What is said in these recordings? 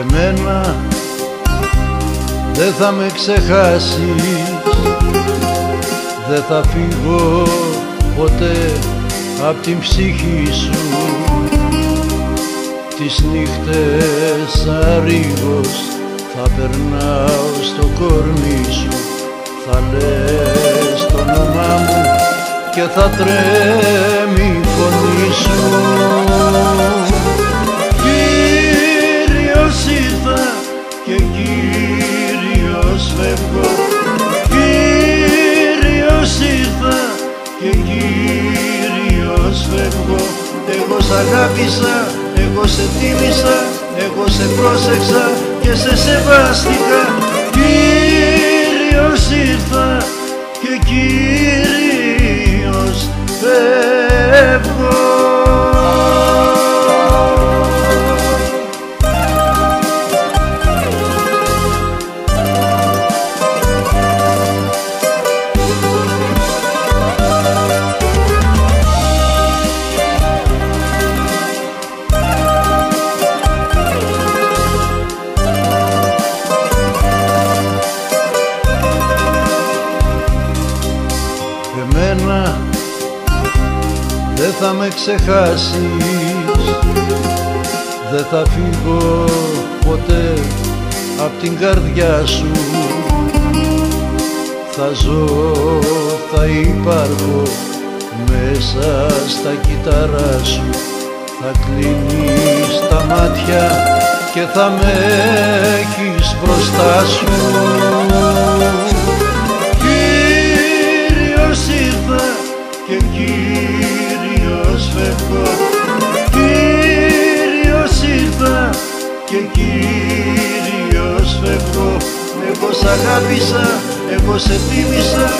εμένα δεν θα με ξεχάσεις. Δεν θα φύγω ποτέ από την ψυχή σου. Τις νύχτες αρήγος θα περνάω στο κορμί σου. Θα λες το όνομά μου και θα τρέμει φωνή σου. Κύριος φεύγω Κύριος ήρθα και Κύριος φεύγω. Εγώ σ' αγάπησα, εγώ σε τίμησα εγώ σε πρόσεξα και σε σεβάστηκα Εμένα δεν θα με ξεχάσεις. Δεν θα φύγω ποτέ απ' την καρδιά σου. Θα ζω, θα υπάρχω μέσα στα κύτταρά σου. Θα κλείνεις τα μάτια και θα με έχεις μπροστά σου και Κύριος φεύγω. Κύριος ήρθα και Κύριος φεύγω. Εγώ σ' αγάπησα, εγώ σε τίμησα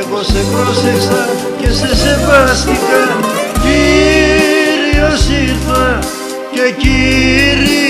εγώ σε πρόσεξα και σε σεβάστηκα. Κύριος ήρθα και Κύριος φεύγω